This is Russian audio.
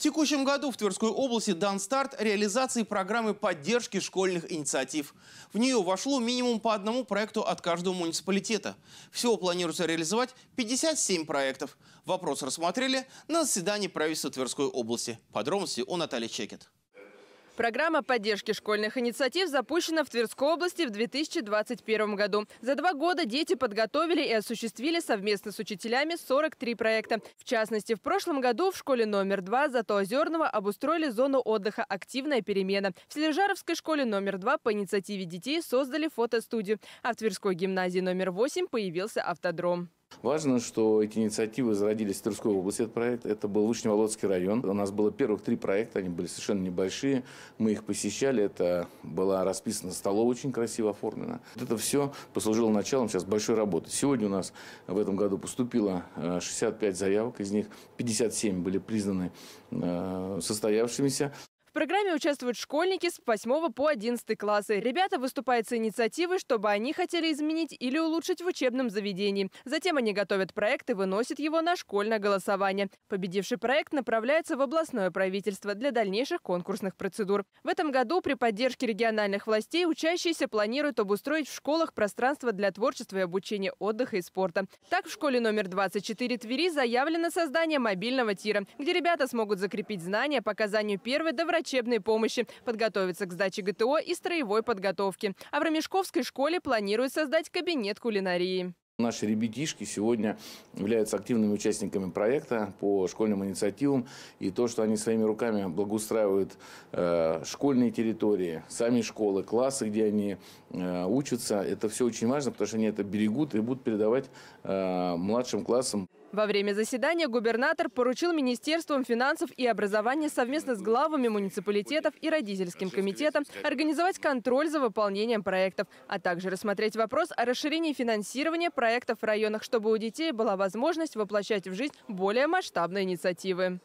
текущем году в Тверской области дан старт реализации программы поддержки школьных инициатив. В нее вошло минимум по одному проекту от каждого муниципалитета. Всего планируется реализовать 57 проектов. Вопрос рассмотрели на заседании правительства Тверской области. Подробности у Натальи Чекет. Программа поддержки школьных инициатив запущена в Тверской области в 2021 году. За два года дети подготовили и осуществили совместно с учителями 43 проекта. В частности, в прошлом году в школе номер два Затоозерного обустроили зону отдыха «Активная перемена». В Сележаровской школе номер два по инициативе детей создали фотостудию, а в Тверской гимназии номер восемь появился автодром. Важно, что эти инициативы зародились в Тверской области. Этот проект это был Вышневолодский район. У нас было первых три проекта, они были совершенно небольшие. Мы их посещали. Это была расписана столовая, очень красиво оформлена. Вот это все послужило началом сейчас большой работы. Сегодня у нас в этом году поступило 65 э, заявок, из них 57 были признаны э, состоявшимися. В программе участвуют школьники с 8 по 11 классы. Ребята выступают с инициативой, чтобы они хотели изменить или улучшить в учебном заведении. Затем они готовят проект и выносят его на школьное голосование. Победивший проект направляется в областное правительство для дальнейших конкурсных процедур. В этом году при поддержке региональных властей учащиеся планируют обустроить в школах пространство для творчества и обучения отдыха и спорта. Так, в школе номер 24 Твери заявлено создание мобильного тира, где ребята смогут закрепить знания по оказанию первой до врачебной помощи, подготовиться к сдаче ГТО и строевой подготовки. А в Ромешковской школе планируют создать кабинет кулинарии. Наши ребятишки сегодня являются активными участниками проекта по школьным инициативам. И то, что они своими руками благоустраивают э, школьные территории, сами школы, классы, где они э, учатся, это все очень важно, потому что они это берегут и будут передавать э, младшим классам. Во время заседания губернатор поручил Министерствам финансов и образования совместно с главами муниципалитетов и родительским комитетом организовать контроль за выполнением проектов, а также рассмотреть вопрос о расширении финансирования проектов в районах, чтобы у детей была возможность воплощать в жизнь более масштабные инициативы.